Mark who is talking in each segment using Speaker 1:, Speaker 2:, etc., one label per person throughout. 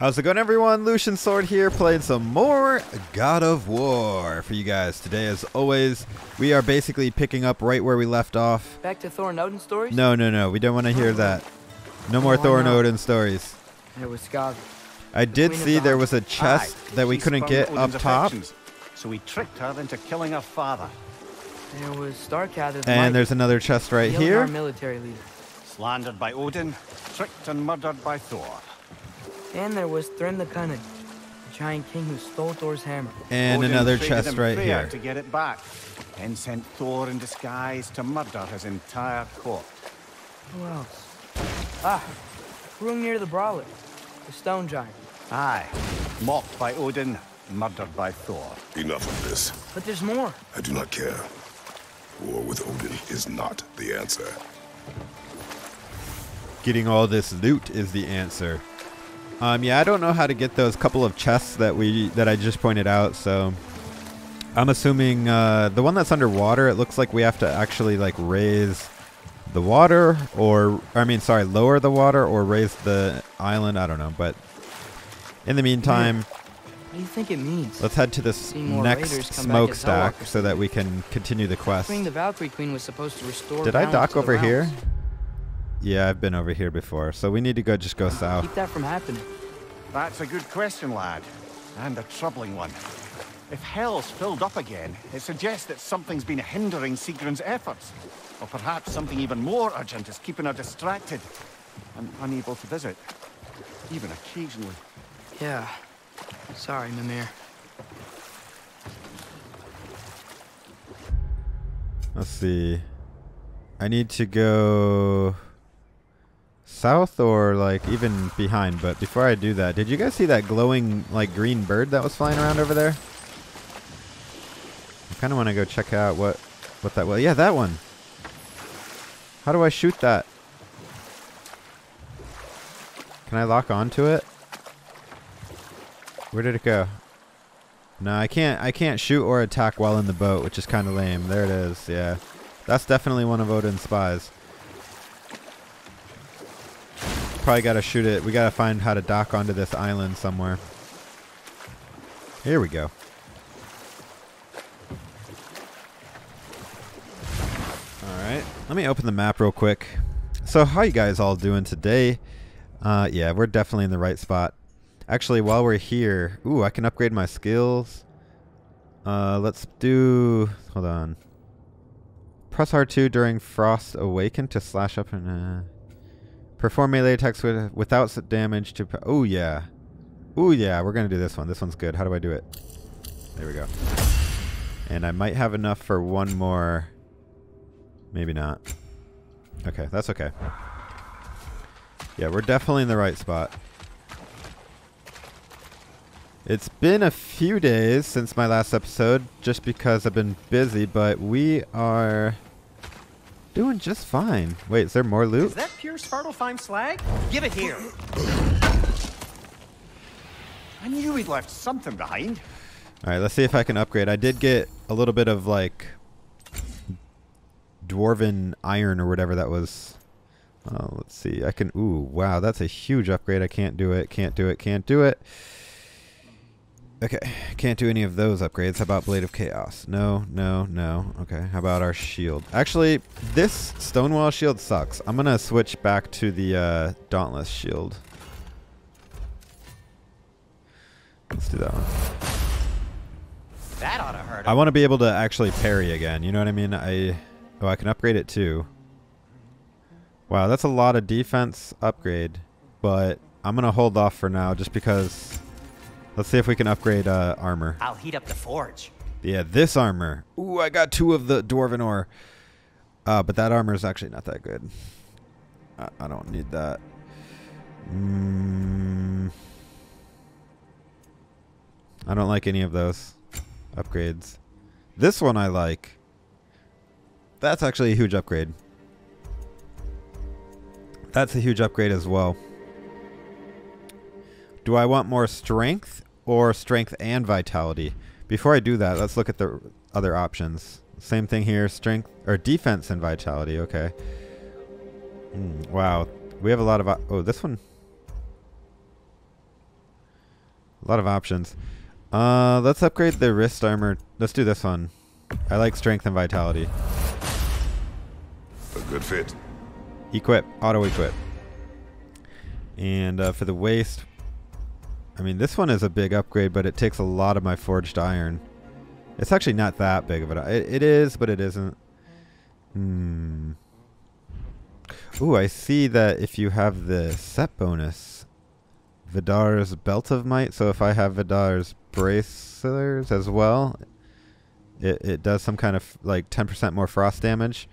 Speaker 1: How's it going, everyone? Lucian Sword here, playing some more God of War for you guys. Today, as always, we are basically picking up right where we left off.
Speaker 2: Back to Thor and Odin stories?
Speaker 1: No, no, no. We don't want to hear that. No more
Speaker 2: Why
Speaker 1: Thor and? Odin stories.
Speaker 2: There was Skadi.
Speaker 1: I did
Speaker 2: Queen
Speaker 1: see
Speaker 2: the
Speaker 1: there was a chest
Speaker 3: Aye,
Speaker 1: that we
Speaker 3: she
Speaker 1: couldn't
Speaker 3: spurned
Speaker 1: get up top,
Speaker 3: So we tricked her into killing her father.
Speaker 2: There was Starkather. the
Speaker 1: and
Speaker 2: Mighty,
Speaker 1: there's another chest right here.
Speaker 2: Eldar military leader.
Speaker 3: Slandered by Odin, tricked and murdered by Thor.
Speaker 2: And there was Thrym the Cunning, the giant king who stole Thor's hammer.
Speaker 1: And
Speaker 3: Odin
Speaker 1: another chest right here.
Speaker 3: to get it back, and sent Thor in disguise to murder his entire court.
Speaker 2: Who else? Ah, Hrungnir the Brawler, the stone giant.
Speaker 3: Aye, mocked by Odin, murdered by Thor.
Speaker 4: Enough of this.
Speaker 2: But there's more.
Speaker 4: I do not care. War with Odin is not the answer.
Speaker 1: Getting all this loot is the answer. Um, yeah, I don't know how to get those couple of chests that we that I just pointed out. So I'm assuming uh, the one that's underwater. It looks like we have to actually like raise the water, or I mean, sorry, lower the water or raise the island. I don't know, but in the meantime,
Speaker 2: What do you think it means?
Speaker 1: let's head to this next
Speaker 2: raiders come back as
Speaker 1: smokestack so that we can continue the quest.
Speaker 2: The Valkyrie Queen was supposed to restore.
Speaker 1: Did I dock over here?
Speaker 2: Realms.
Speaker 1: Yeah, I've been over here before, so we need to go just go south.
Speaker 2: Keep that from happening.
Speaker 3: That's a good question, lad. And a troubling one. If Hell's filled up again, it suggests that something's been hindering Sigrun's efforts. Or perhaps something even more urgent is keeping her distracted and unable to visit. Even occasionally.
Speaker 2: Yeah. Sorry, Mimir.
Speaker 1: Let's see. I need to go south or like even behind, but before I do that, did you guys see that glowing like green bird that was flying around over there? I kind of want to go check out what what that was. Yeah, that one. How do I shoot that? Can I lock onto it? Where did it go? No, I can't. I can't shoot or attack while in the boat, which is kind of lame. There it is. Yeah, that's definitely one of Odin's spies. Probably got to shoot it. We got to find how to dock onto this island somewhere. Here we go. All right, let me open the map real quick. So, how you guys all doing today? Uh, yeah, we're definitely in the right spot. Actually, while we're here, ooh, I can upgrade my skills. Uh, let's do. Hold on. Press R2 during Frost Awaken to slash up and uh, perform melee attacks with, without damage to. Oh yeah, Oh, yeah, we're gonna do this one. This one's good. How do I do it? There we go. And I might have enough for one more. Maybe not. Okay, that's okay. Yeah, we're definitely in the right spot. It's been a few days since my last episode, just because I've been busy, but we are doing just fine. Wait, is there more loot?
Speaker 5: Is that pure Svartalfheim slag? Give it here.
Speaker 3: I knew he'd left something behind.
Speaker 1: All right, let's see if I can upgrade. I did get a little bit of like dwarven iron or whatever that was. Uh, let's see. I can. Ooh, wow, that's a huge upgrade. I can't do it. Can't do it. Can't do it. Okay, can't do any of those upgrades. How about Blade of Chaos? No, no, no. Okay, how about our shield? Actually, this Stonewall shield sucks. I'm gonna switch back to the uh, Dauntless shield. Let's do that one.
Speaker 5: That ought to hurt
Speaker 1: I want to be able to actually parry again. You know what I mean? I oh, I can upgrade it too. Wow, that's a lot of defense upgrade, but I'm gonna hold off for now just because. Let's see if we can upgrade uh, armor.
Speaker 5: I'll heat up the forge.
Speaker 1: Yeah, this armor. Ooh, I got two of the dwarven ore. Uh, but that armor is actually not that good. I, I don't need that. Mm, I don't like any of those upgrades. This one I like. That's actually a huge upgrade. That's a huge upgrade as well. Do I want more strength or strength and vitality? Before I do that, let's look at the other options. Same thing here, strength or defense and vitality. Okay. Hmm, wow, we have a lot of. Oh, this one. A lot of options. Uh, let's upgrade the wrist armor. Let's do this one. I like strength and vitality.
Speaker 4: A good fit.
Speaker 1: Equip, auto equip. And uh, for the waist, I mean, this one is a big upgrade, but it takes a lot of my forged iron. It's actually not that big of it. It, it is, but it isn't. Hmm. Ooh, I see that if you have the set bonus, Vidar's Belt of Might, so if I have Vidar's Bracers as well, it, it does some kind of like 10% more frost damage.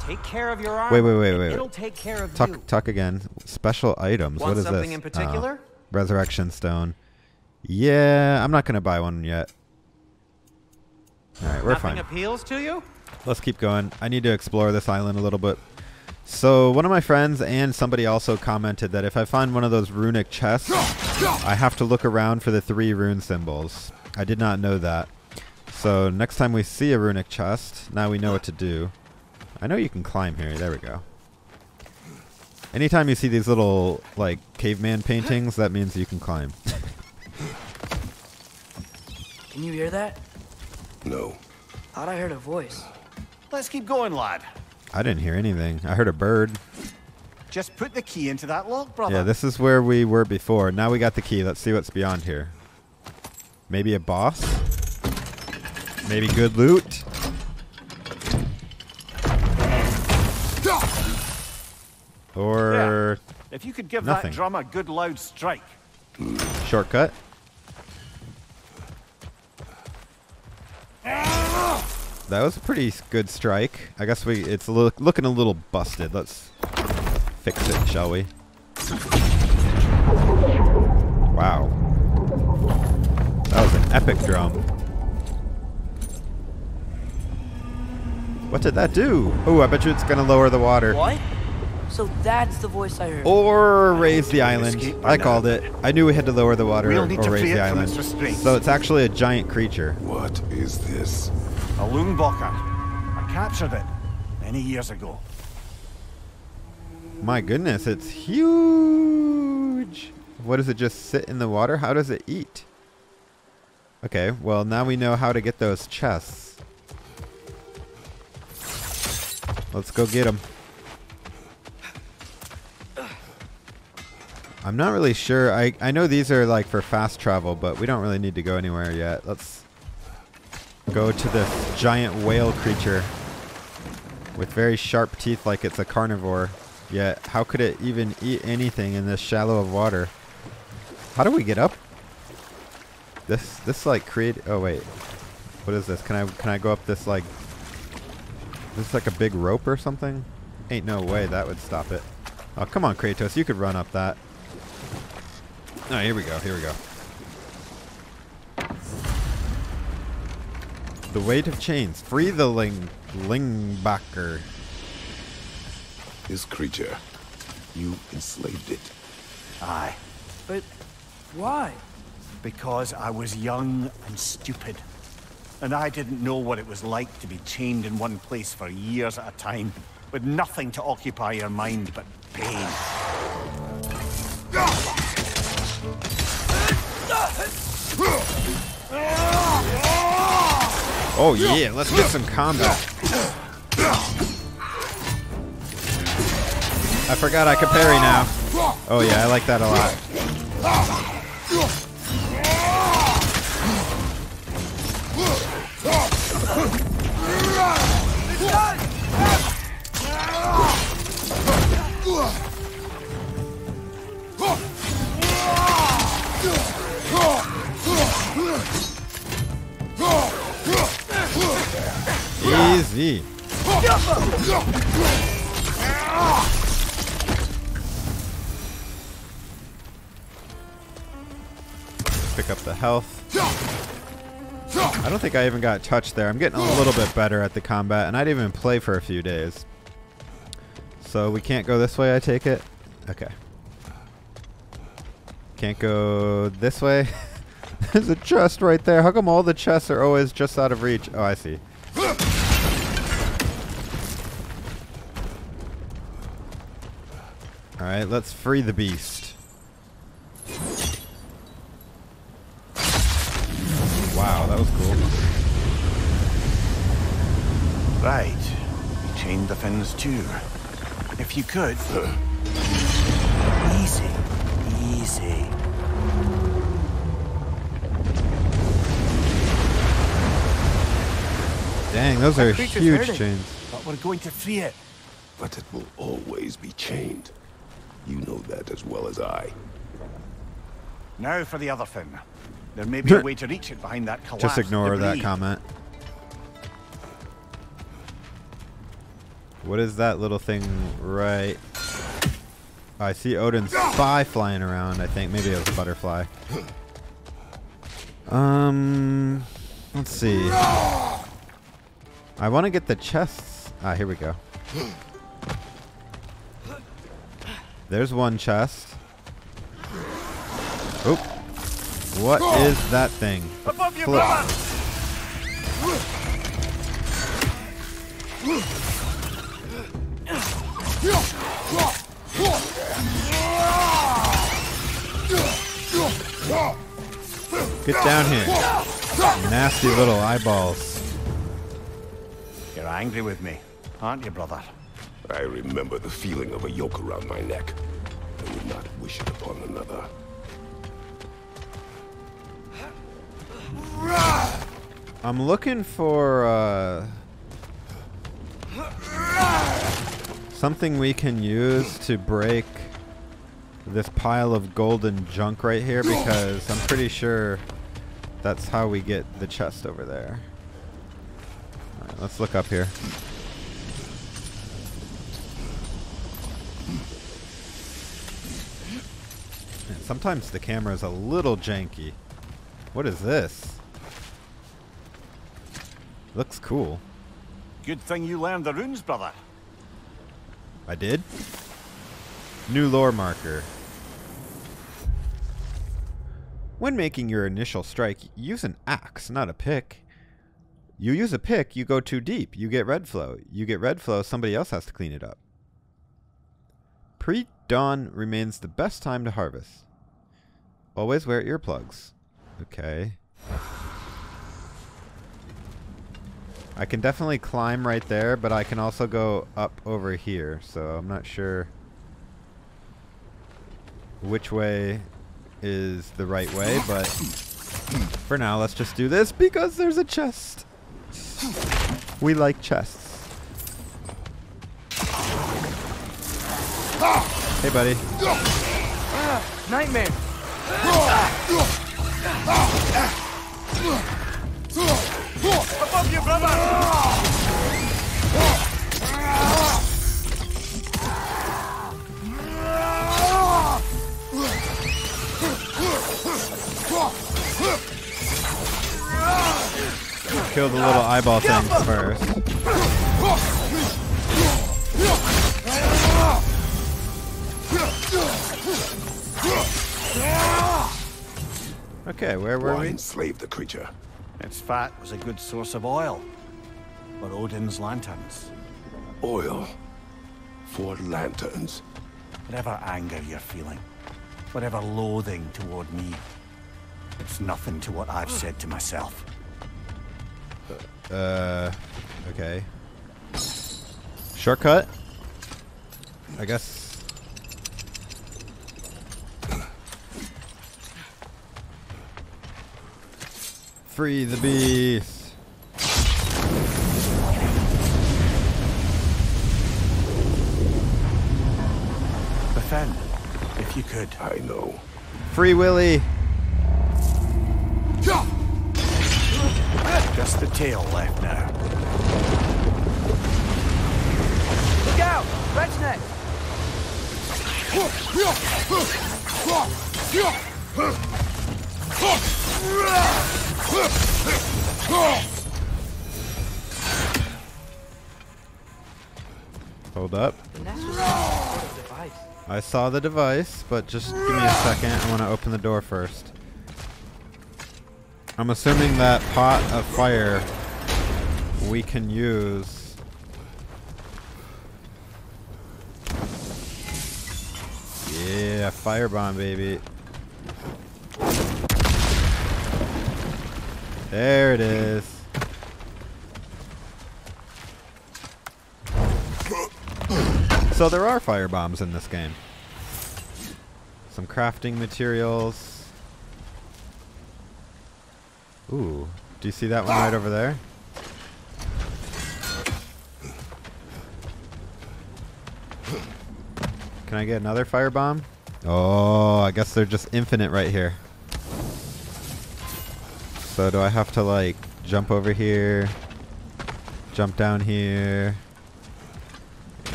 Speaker 5: Take care of your armor.
Speaker 1: Wait, wait, wait,
Speaker 5: and
Speaker 1: wait.
Speaker 5: It'll take care of
Speaker 1: Tuck,
Speaker 5: you.
Speaker 1: tuck again. Special items.
Speaker 5: Want
Speaker 1: what is
Speaker 5: something
Speaker 1: this?
Speaker 5: in
Speaker 1: Oh,
Speaker 5: particular?
Speaker 1: Resurrection stone. Yeah, I'm not gonna buy one yet. All right, we're
Speaker 5: Nothing
Speaker 1: fine.
Speaker 5: appeals to you?
Speaker 1: Let's keep going. I need to explore this island a little bit. So one of my friends and somebody also commented that if I find one of those runic chests, I have to look around for the three rune symbols. I did not know that. So next time we see a runic chest, now we know what to do. I know you can climb here. There we go. Anytime you see these little like caveman paintings, that means you can climb.
Speaker 2: Can you hear that?
Speaker 4: No.
Speaker 2: Thought I heard a voice.
Speaker 3: Let's keep going, lad.
Speaker 1: I didn't hear anything. I heard a bird.
Speaker 3: Just put the key into that lock, brother.
Speaker 1: Yeah, this is where we were before. Now we got the key. Let's see what's beyond here. Maybe a boss? Maybe good loot? Or
Speaker 3: If you could give
Speaker 1: Nothing.
Speaker 3: that drum a good loud strike.
Speaker 1: shortcut? That was a pretty good strike. I guess we it's a little, looking a little busted. Let's fix it, shall we? Wow. That was an epic drum. What did that do? Oh, I bet you it's gonna lower the water.
Speaker 2: What? So that's the voice I heard.
Speaker 1: Or raise the island. I called it. I knew we had to lower the water
Speaker 3: We'll
Speaker 1: or,
Speaker 3: need
Speaker 1: or
Speaker 3: to
Speaker 1: raise the island. So it's actually a giant creature.
Speaker 4: What is this?
Speaker 3: A Lyngbakr. I captured it many years ago.
Speaker 1: My goodness, it's huge. What does it just sit in the water? How does it eat? Okay, well now we know how to get those chests. Let's go get them. I'm not really sure. I, I know these are like for fast travel, but we don't really need to go anywhere yet. Let's go to this giant whale creature with very sharp teeth like it's a carnivore. Yet, how could it even eat anything in this shallow of water? How do we get up? This this like create oh wait. What is this? Can I can I go up this like this like a big rope or something? Ain't no way that would stop it. Oh come on Kratos, you could run up that. Oh here we go, here we go. The weight of chains. Free the ling Lyngbakr.
Speaker 4: This creature. You enslaved it.
Speaker 3: Aye.
Speaker 2: But why?
Speaker 3: Because I was young and stupid. And I didn't know what it was like to be chained in one place for years at a time, with nothing to occupy your mind but pain.
Speaker 1: Oh yeah, let's get some combat. I forgot I could parry now. Oh yeah, I like that a lot. Pick up the health. I don't think I even got touched there. I'm getting a little bit better at the combat, and I didn't even play for a few days. So we can't go this way, I take it? Okay. Can't go this way? There's a chest right there. How come all the chests are always just out of reach? Oh, I see. Alright, let's free the beast. Wow, that was cool.
Speaker 3: Right. You chained the fins too. If you could. Easy. Easy.
Speaker 1: Dang, those are huge
Speaker 2: hurting.
Speaker 1: chains.
Speaker 3: But we're going to free it.
Speaker 4: But it will always be chained. You know that as well as I.
Speaker 3: Now for the other thing. There may be a way to reach it behind that collapsed
Speaker 1: Just ignore that comment. What is that little thing right? Oh, I see Odin's spy flying around. I think maybe it was a butterfly. Um, let's see. I want to get the chests. Ah, here we go. There's one chest. Oop. What is that thing?
Speaker 3: Above you,
Speaker 1: Flip.
Speaker 3: brother!
Speaker 1: Get down here. Nasty little eyeballs.
Speaker 3: You're angry with me, aren't you, brother?
Speaker 4: I remember the feeling of a yoke around my neck. I would not wish it upon another.
Speaker 1: I'm looking for uh, something we can use to break this pile of golden junk right here because I'm pretty sure that's how we get the chest over there. Alright, let's look up here. Sometimes the camera is a little janky. What is this? Looks cool.
Speaker 3: Good thing you learned the runes, brother.
Speaker 1: I did. New lore marker. When making your initial strike, use an axe, not a pick. You use a pick, you go too deep. You get red flow. You get red flow, somebody else has to clean it up. Pre dawn remains the best time to harvest. Always wear earplugs. Okay. I can definitely climb right there, but I can also go up over here, so I'm not sure which way is the right way, but for now, let's just do this because there's a chest. We like chests. Hey, buddy.
Speaker 2: Ah, nightmare.
Speaker 3: Above you, brother!
Speaker 1: Kill the little eyeball things first. Okay, where were
Speaker 4: Why
Speaker 1: we?
Speaker 4: enslave the creature?
Speaker 3: Its fat was a good source of oil. For Odin's lanterns.
Speaker 4: Oil. For lanterns.
Speaker 3: Whatever anger you're feeling, whatever loathing toward me, it's nothing to what I've said to myself.
Speaker 1: Uh, okay. Shortcut? I guess. Free the beast.
Speaker 3: Defend, if you could.
Speaker 4: I know.
Speaker 1: Free Willy.
Speaker 3: Just the tail left now.
Speaker 2: Look out! Red's next.
Speaker 1: Hold up. I saw the device, but just give me a second. I want to open the door first. I'm assuming that pot of fire we can use. Yeah, firebomb, baby. There it is. So there are fire bombs in this game. Some crafting materials. Ooh, do you see that one right over there? Can I get another fire bomb? Oh, I guess they're just infinite right here. So do I have to like jump over here, jump down here,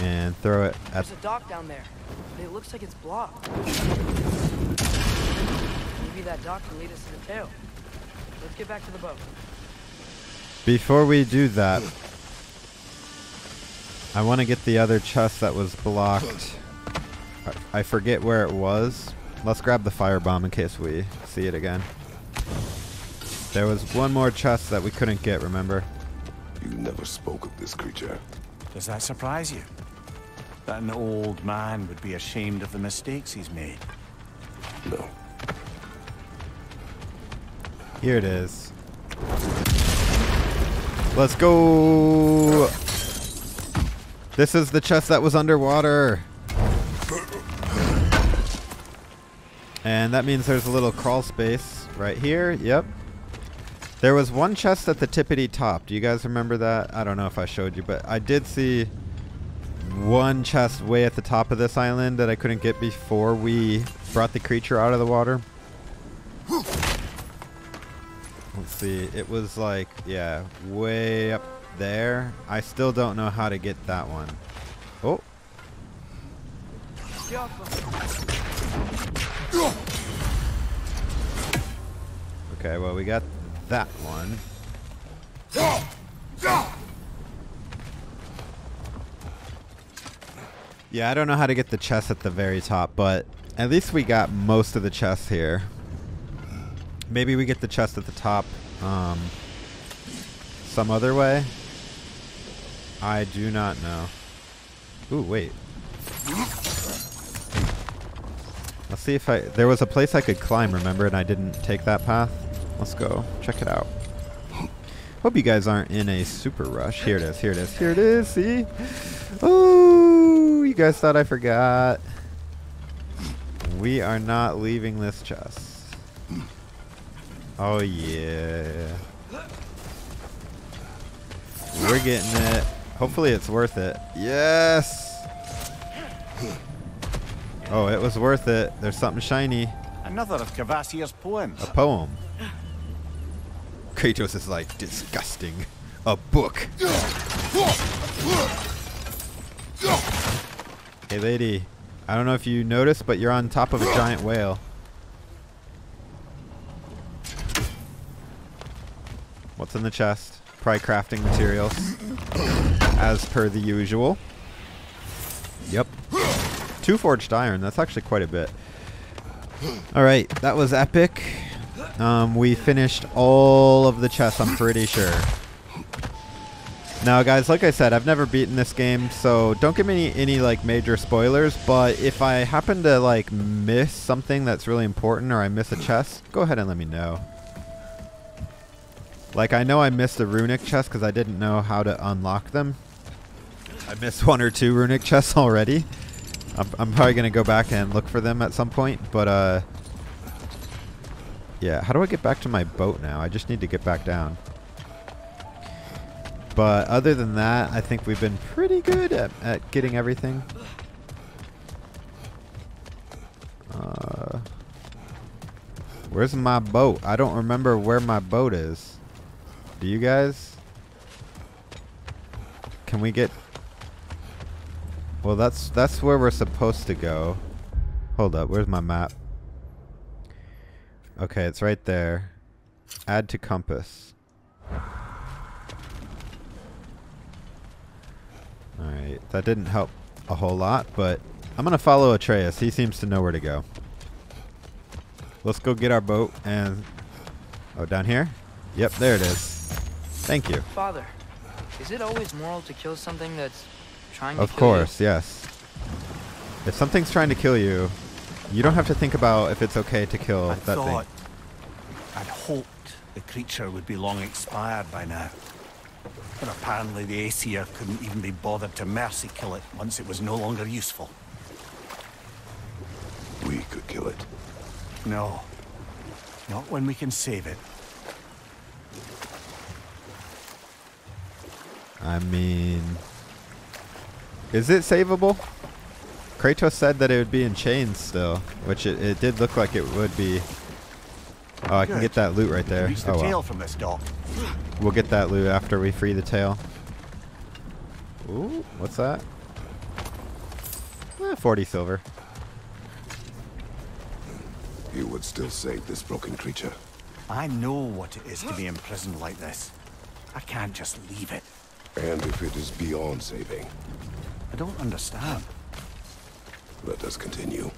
Speaker 1: and throw it at...
Speaker 2: There's a dock down there, but it looks like it's blocked. Maybe that dock can lead us to the tail. Let's get back to the boat.
Speaker 1: Before we do that, I want to get the other chest that was blocked. I, I forget where it was. Let's grab the firebomb in case we see it again. There was one more chest that we couldn't get, remember?
Speaker 4: You never spoke of this creature.
Speaker 3: Does that surprise you? That an old man would be ashamed of the mistakes he's made.
Speaker 4: No.
Speaker 1: Here it is. Let's go! This is the chest that was underwater. And that means there's a little crawl space right here. Yep. There was one chest at the tippity top. Do you guys remember that? I don't know if I showed you, but I did see one chest way at the top of this island that I couldn't get before we brought the creature out of the water. Let's see. It was like, yeah, way up there. I still don't know how to get that one. Oh. Okay, well, we got that one. Yeah, I don't know how to get the chest at the very top, but at least we got most of the chests here. Maybe we get the chest at the top um, some other way. I do not know. Ooh, wait. Let's see if I... There was a place I could climb, remember, and I didn't take that path. Let's go. Check it out. Hope you guys aren't in a super rush. Here it is. Here it is. Here it is. See? Oh, you guys thought I forgot. We are not leaving this chest. Oh, yeah. We're getting it. Hopefully it's worth it. Yes! Oh, it was worth it. There's something shiny.
Speaker 3: Another of Kvasir's poems.
Speaker 1: A poem. Kratos is like, disgusting. A book. Hey, lady. I don't know if you noticed, but you're on top of a giant whale. What's in the chest? Probably crafting materials. As per the usual. Yep. Two forged iron. That's actually quite a bit. Alright, that was epic. Um, we finished all of the chests, I'm pretty sure. Now, guys, like I said, I've never beaten this game, so don't give me any, any, like major spoilers. But if I happen to like miss something that's really important, or I miss a chest, go ahead and let me know. Like I know I missed the runic chest because I didn't know how to unlock them. I missed one or two runic chests already. I'm, I'm probably gonna go back and look for them at some point, but uh, yeah. How do I get back to my boat now? I just need to get back down. But other than that, I think we've been pretty good at, at getting everything. Uh, where's my boat? I don't remember where my boat is. Do you guys? Can we get... Well, that's that's where we're supposed to go. Hold up, where's my map? Okay, it's right there. Add to compass. Alright, that didn't help a whole lot, but I'm going to follow Atreus. He seems to know where to go. Let's go get our boat and... Oh, down here? Yep, there it is. Thank you.
Speaker 2: Father, is it always moral to kill something that's trying
Speaker 1: Of
Speaker 2: to kill
Speaker 1: course, yes. If something's trying to kill you, you don't have to think about if it's okay to kill
Speaker 3: I
Speaker 1: that
Speaker 3: thought,
Speaker 1: thing.
Speaker 3: I'd hoped The creature would be long expired by now. But apparently the Aesir couldn't even be bothered to mercy kill it once it was no longer useful.
Speaker 4: We could kill it.
Speaker 3: No. Not when we can save it.
Speaker 1: I mean, is it savable? Kratos said that it would be in chains still, which it, it did look like it would be. Oh, I can get that loot right there.
Speaker 3: The
Speaker 1: Oh,
Speaker 3: tail
Speaker 1: well.
Speaker 3: from this dock.
Speaker 1: We'll get that loot after we free the tail. Ooh, what's that? Eh, 40 silver.
Speaker 4: You would still save this broken creature.
Speaker 3: I know what it is to be imprisoned like this. I can't just leave it.
Speaker 4: And if it is beyond saving,
Speaker 3: I don't understand.
Speaker 4: Let us continue.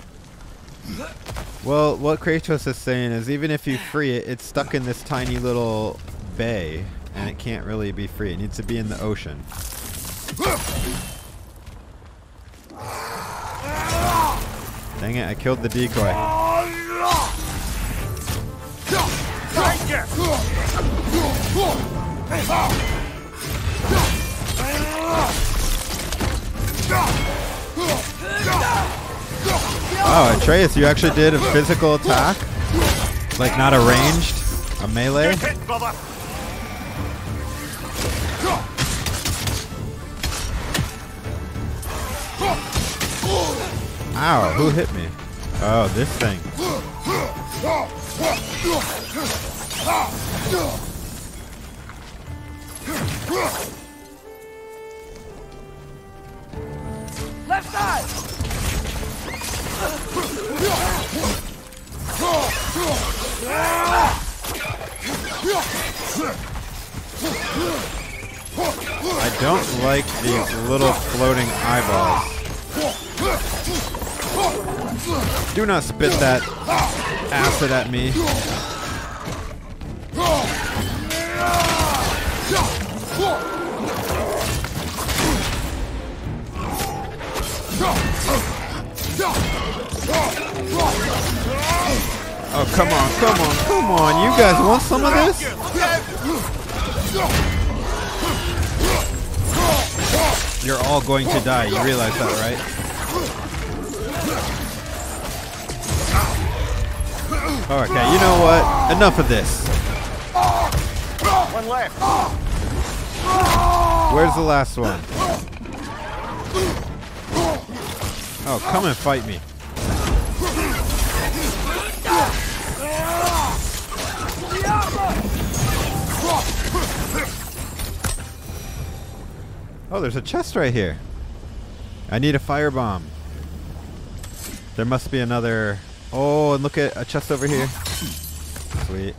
Speaker 1: Well, what Kratos is saying is even if you free it, it's stuck in this tiny little bay, and it can't really be free. It needs to be in the ocean. Dang it, I killed the decoy. Oh, Atreus, you actually did a physical attack? Like not a ranged? A melee?
Speaker 3: Hit!
Speaker 1: Ow, who hit me? Oh, this thing.
Speaker 2: Left side!
Speaker 1: I don't like these little floating eyeballs. Do not spit that acid at me. Oh, Oh, come on, come on, come on. You guys want some of this? You're all going to die. You realize that, right? Okay, you know what? Enough of this.
Speaker 3: One left.
Speaker 1: Where's the last one? Oh, come and fight me. Oh, there's a chest right here. I need a firebomb. There must be another. Oh, and look at a chest over here. Sweet.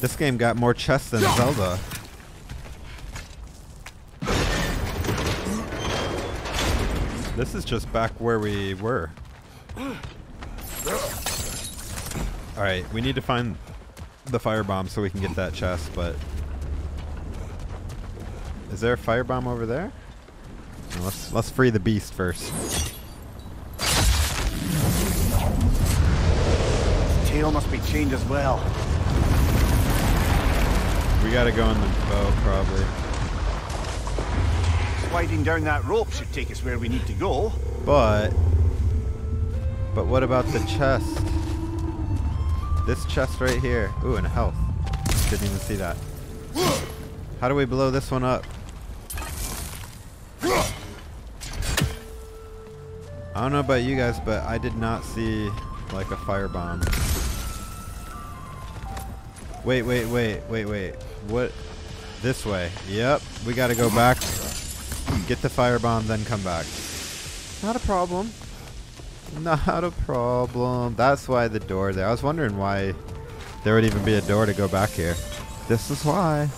Speaker 1: This game got more chests than Zelda. This is just back where we were. Alright, we need to find the firebomb so we can get that chest, but... Is there a firebomb over there? No, let's, let's free the beast first.
Speaker 3: Tail must be chained as well.
Speaker 1: We gotta go in the boat, probably.
Speaker 3: Sliding down that rope should take us where we need to go.
Speaker 1: But... But what about the chest? This chest right here. Ooh, and health. Didn't even see that. How do we blow this one up? I don't know about you guys, but I did not see like a firebomb. Wait, wait, wait, wait, wait. What? This way. Yep. We gotta go back. Get the firebomb, then come back. Not a problem. Not a problem. That's why the door there. I was wondering why there would even be a door to go back here. This is why.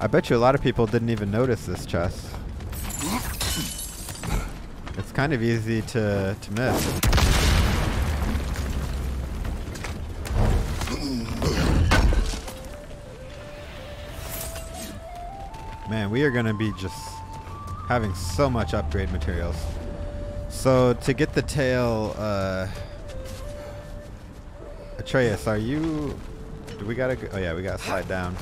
Speaker 1: I bet you a lot of people didn't even notice this chest. It's kind of easy to, to miss. Man, we are going to be just having so much upgrade materials. So to get the tail, uh, Atreus, are you... Do we gotta go? Oh yeah, we gotta slide down.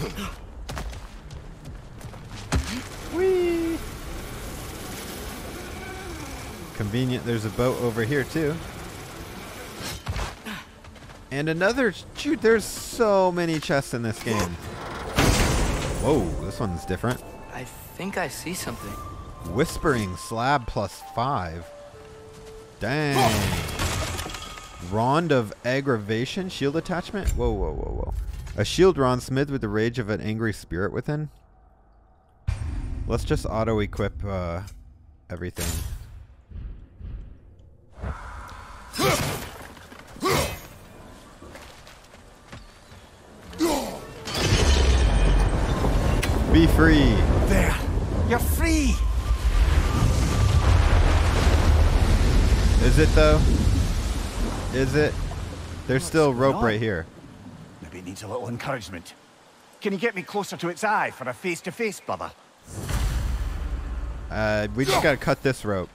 Speaker 1: Whee! Convenient, there's a boat over here too. And another... Dude, there's so many chests in this game. Whoa, this one's different.
Speaker 2: I think I see something.
Speaker 1: Whispering slab plus five. Dang. Rond of aggravation, shield attachment. Whoa, whoa, whoa, whoa. A shield rond smith with the rage of an angry spirit within. Let's just auto equip uh, everything. Be free.
Speaker 3: There! You're free!
Speaker 1: Is it though? Is it? There's still rope right here.
Speaker 3: Maybe it needs a little encouragement. Can you get me closer to its eye for a face-to-face, brother?
Speaker 1: Uh, we just gotta cut this rope.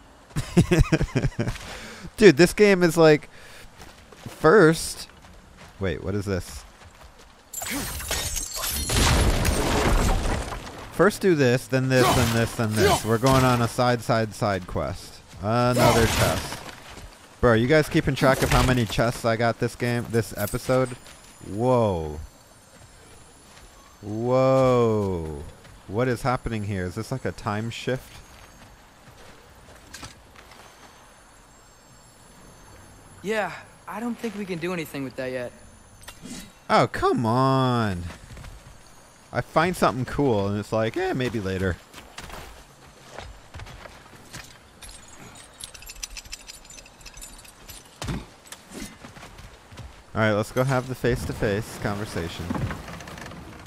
Speaker 1: Dude, this game is like first. Wait, what is this? First do this, then this, then this, then this. We're going on a side, side, side quest. Another chest. Bro, are you guys keeping track of how many chests I got this game, this episode? Whoa. Whoa. What is happening here? Is this like a time shift?
Speaker 2: Yeah, I don't think we can do anything with that yet.
Speaker 1: Oh, come on. I find something cool and it's like, eh, maybe later. All right, let's go have the face-to-face conversation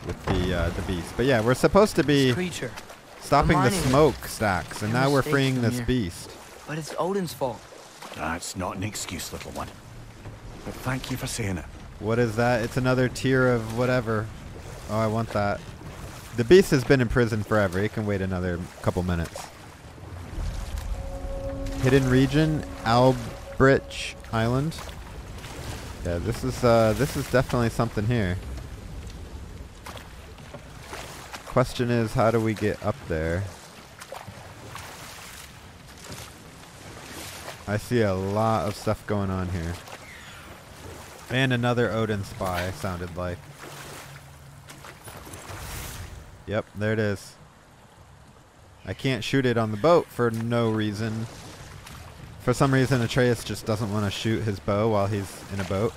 Speaker 1: with the uh, the beast. But yeah, we're supposed to be
Speaker 2: creature.
Speaker 1: stopping the
Speaker 2: reminding
Speaker 1: smoke stacks, and now
Speaker 2: were
Speaker 1: we're freeing this
Speaker 2: here.
Speaker 1: beast.
Speaker 2: But it's Odin's fault.
Speaker 3: That's not an excuse, little one. But thank you for saying it.
Speaker 1: What is that? It's another tier of whatever. Oh, I want that. The beast has been in prison forever. It can wait another couple minutes. Hidden region, Alberich Island. Yeah, this is uh, this is definitely something here. Question is, how do we get up there? I see a lot of stuff going on here. And another Odin spy, sounded like. Yep, there it is. I can't shoot it on the boat for no reason. For some reason, Atreus just doesn't want to shoot his bow while he's in a boat.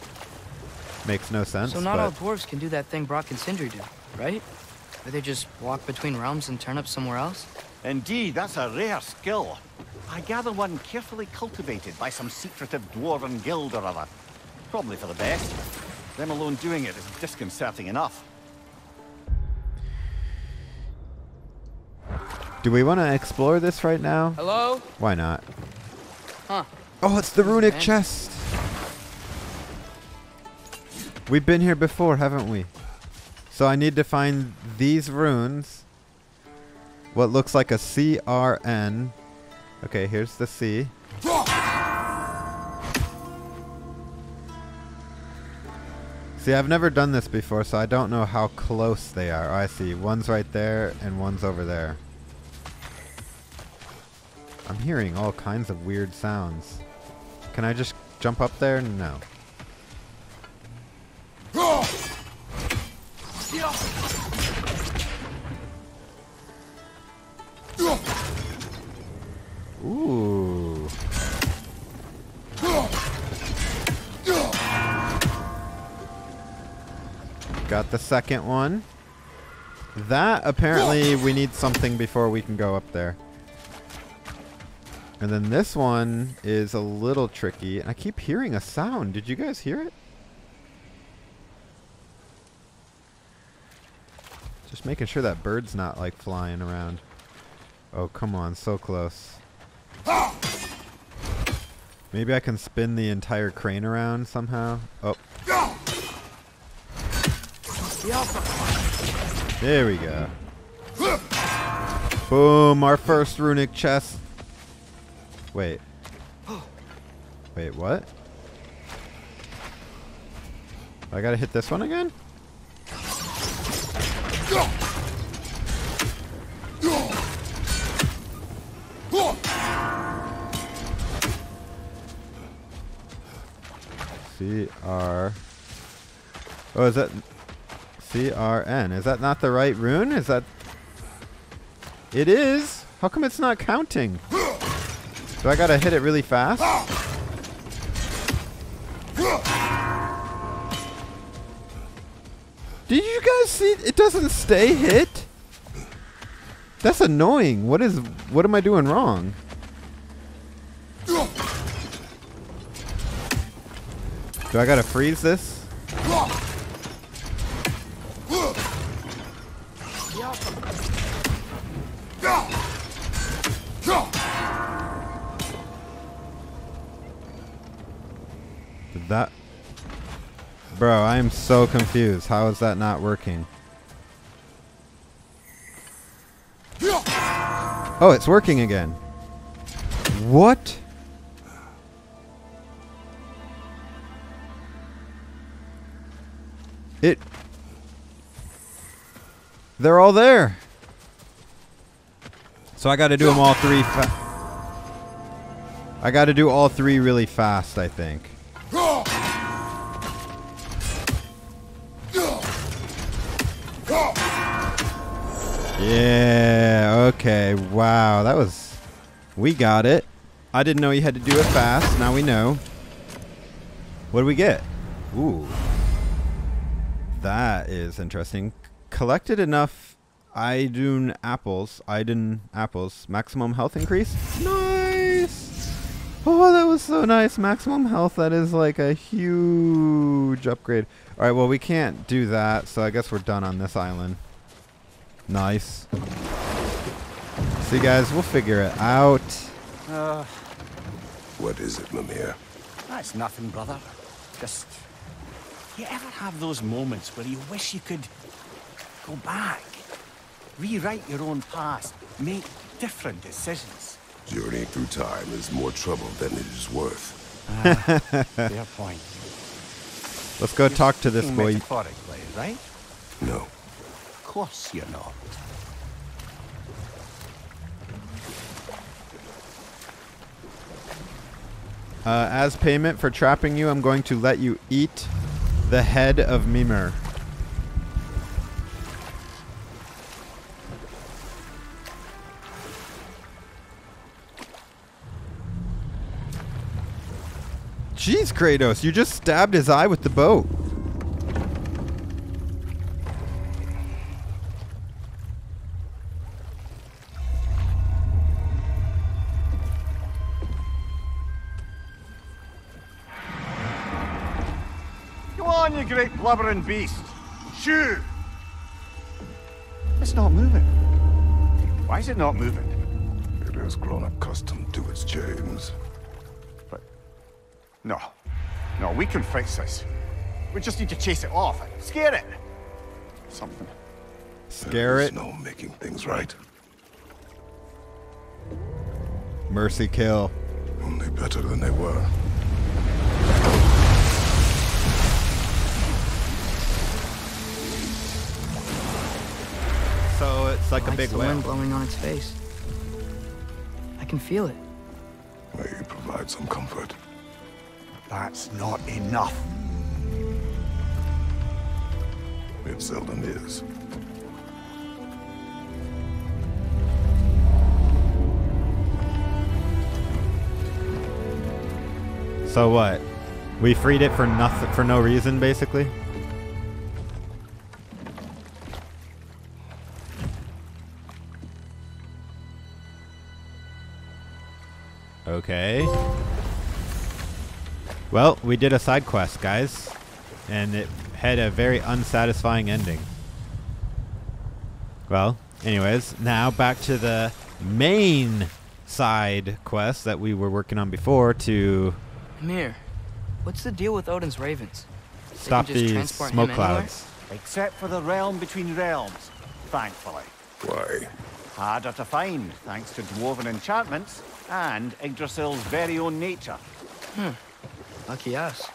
Speaker 1: Makes no sense.
Speaker 2: So not
Speaker 1: but
Speaker 2: all dwarves can do that thing Brock and Sindri do, right? Where they just walk between realms and turn up somewhere else?
Speaker 3: Indeed, that's a rare skill. I gather one carefully cultivated by some secretive dwarven guild or other. Probably for the best. Them alone doing it is disconcerting enough.
Speaker 1: Do we want to explore this right now?
Speaker 2: Hello?
Speaker 1: Why not?
Speaker 2: Huh.
Speaker 1: Oh, it's the runic
Speaker 2: Okay.
Speaker 1: chest. We've been here before, haven't we? So I need to find these runes. What looks like a CRN. Okay, here's the C. See, I've never done this before, so I don't know how close they are. Oh, I see. One's right there, and one's over there. I'm hearing all kinds of weird sounds. Can I just jump up there? No. Ooh. Got the second one. That apparently we need something before we can go up there. And then this one is a little tricky. I keep hearing a sound. Did you guys hear it? Just making sure that bird's not like flying around. Oh, come on, so close. Maybe I can spin the entire crane around somehow. Oh, there we go. Boom, our first runic chest. Wait. Wait, what? I gotta hit this one again? C R. Oh, is that C R N? Is that not the right rune? Is that? It is. How come it's not counting? Do I gotta hit it really fast? Did you guys see? It doesn't stay hit. That's annoying. What is? What am I doing wrong? Do I gotta freeze this? That? Bro, I am so confused. How is that not working? Oh, it's working again. What? It. They're all there. So I got to do them all three. I got to do all three really fast, I think. Yeah, okay. Wow, that was... We got it. I didn't know you had to do it fast. Now we know. What do we get? Ooh. That is interesting. Collected enough Idunn apples. Idunn apples. Maximum health increase? Nice! Oh, that was so nice. Maximum health. That is like a huge upgrade. Alright, well, we can't do that, so I guess we're done on this island. Nice. See, guys, we'll figure it out.
Speaker 3: Uh,
Speaker 4: What is it, Mimir?
Speaker 3: that's nothing, brother. Just. You ever have those moments where you wish you could go back, rewrite your own past, make different decisions?
Speaker 4: Journeying through time is more trouble than it is worth.
Speaker 3: Fair point.
Speaker 1: Let's go talk to this boy.
Speaker 3: Metaphorically, right?
Speaker 4: No.
Speaker 3: Course you're not.
Speaker 1: Uh, as payment for trapping you, I'm going to let you eat the head of Mimir. Jeez, Kratos, you just stabbed his eye with the boat.
Speaker 3: Blubbering beast. Shoo! It's not moving. Why is it not moving?
Speaker 4: It has grown accustomed to its chains.
Speaker 3: But. No. No, we can fix this. We just need to chase it off and scare it. Something.
Speaker 1: Scare
Speaker 4: There is
Speaker 1: it.
Speaker 4: no making things right.
Speaker 1: Mercy kill.
Speaker 4: Only better than they were.
Speaker 1: So it's like a big
Speaker 2: the wind blowing on its face. I can feel it.
Speaker 4: May you provide some comfort.
Speaker 3: That's not enough.
Speaker 4: It seldom is.
Speaker 1: So what? We freed it for nothing, for no reason, basically. Okay. Well, we did a side quest, guys, and it had a very unsatisfying ending. Well, anyways, now back to the main side quest that we were working on before to
Speaker 2: Mir, what's the deal with Odin's ravens? They
Speaker 1: stop
Speaker 2: just
Speaker 1: these
Speaker 2: transport
Speaker 1: smoke
Speaker 2: anywhere?
Speaker 1: clouds.
Speaker 3: Except for the realm between realms, thankfully.
Speaker 4: Why?
Speaker 3: Harder to find, thanks to dwarven enchantments and Yggdrasil's very own nature.
Speaker 2: Lucky us.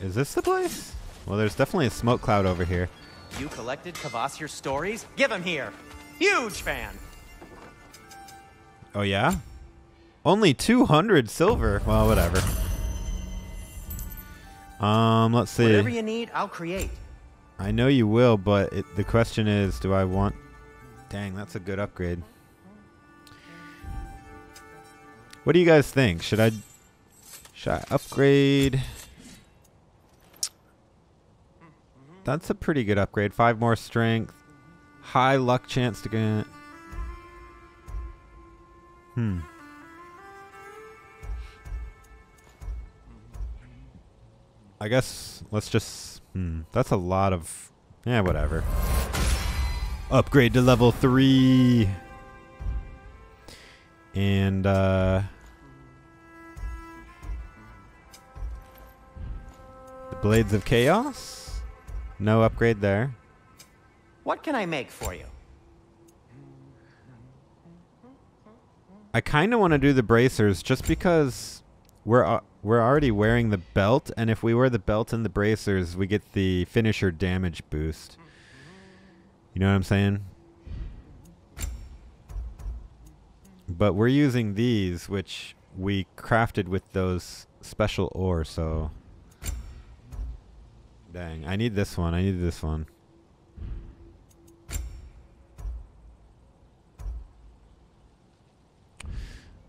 Speaker 1: Is this the place? Well, there's definitely a smoke cloud over here.
Speaker 5: You collected Kvasir stories? Give him here. Huge fan.
Speaker 1: Oh yeah? Only 200 silver. Well, whatever. Um, let's see.
Speaker 5: Whatever you need, I'll create.
Speaker 1: I know you will, but it, the question is, do I want... Dang, that's a good upgrade. What do you guys think? Should I... Should I upgrade... That's a pretty good upgrade. Five more strength. High luck chance to get... Hmm. I guess let's just... Hmm. That's a lot of... Yeah, whatever. Upgrade to level 3. And, uh... Blades of Chaos? No upgrade there.
Speaker 5: What can I make for you?
Speaker 1: I kind of want to do the bracers just because we're uh, we're already wearing the belt, and if we wear the belt and the bracers, we get the finisher damage boost. You know what I'm saying? But we're using these, which we crafted with those special ore, so... Dang, I need this one. I need this one.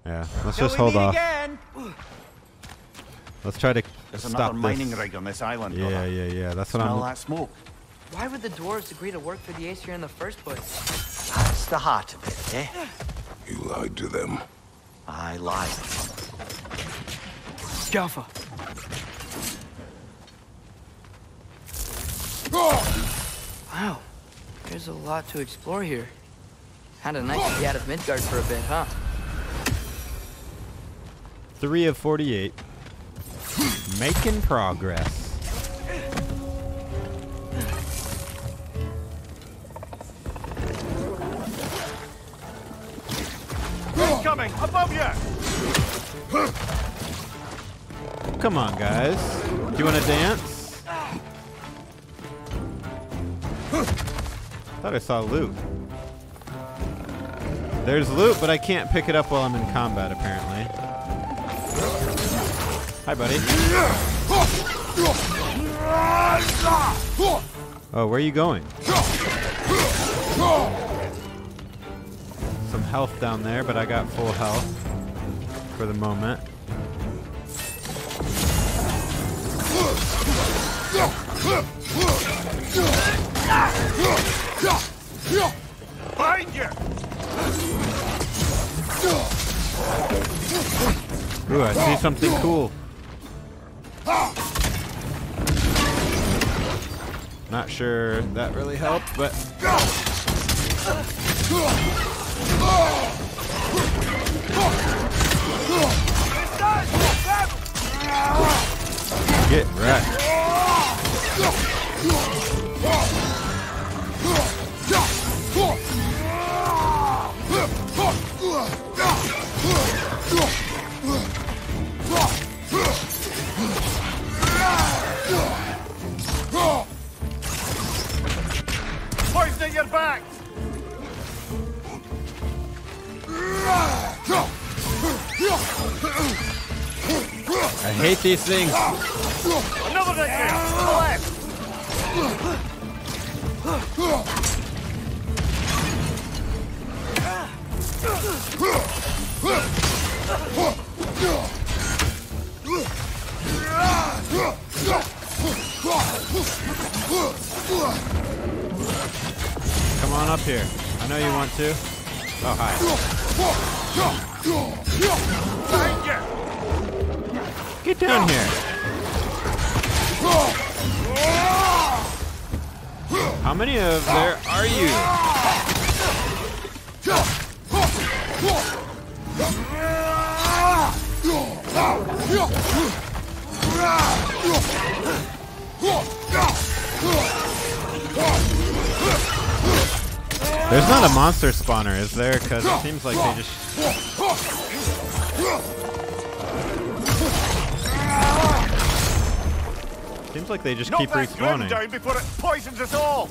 Speaker 1: Yeah, let's
Speaker 5: Till
Speaker 1: just hold
Speaker 5: meet
Speaker 1: off.
Speaker 5: Again.
Speaker 1: Let's try to
Speaker 3: There's
Speaker 1: stop
Speaker 3: another
Speaker 1: this.
Speaker 3: mining rig on this island,
Speaker 1: Yeah,
Speaker 3: brother.
Speaker 1: yeah, yeah. That's what
Speaker 3: Smell
Speaker 1: I'm.
Speaker 3: that smoke.
Speaker 2: Why would the dwarves agree to work for the Aesir in the first place?
Speaker 3: That's the heart of it, eh?
Speaker 4: You lied to them.
Speaker 3: I lied.
Speaker 2: Jaffa. Wow, there's a lot to explore here. Kinda nice to be out of Midgard for a bit, huh?
Speaker 1: Three of forty-eight. Making progress.
Speaker 3: Coming, above you!
Speaker 1: Come on, guys. Do you want to dance? Thought I saw loot. There's loot, but I can't pick it up while I'm in combat, apparently. Hi, buddy. Oh, where are you going? Some health down there, but I got full health for the moment.
Speaker 3: Behind you!
Speaker 1: Ooh, I see something cool. Not sure that really helped, but get wrecked.
Speaker 3: Your back!
Speaker 1: I hate these things.
Speaker 3: Another again! To the left!
Speaker 1: Come on up here. I know you want to. Oh, hi. Get down here. How many of there are you? There's not a monster spawner, is there? Because it seems like they just... Seems like they just
Speaker 3: Knock
Speaker 1: keep respawning.
Speaker 3: down before it poisons us all.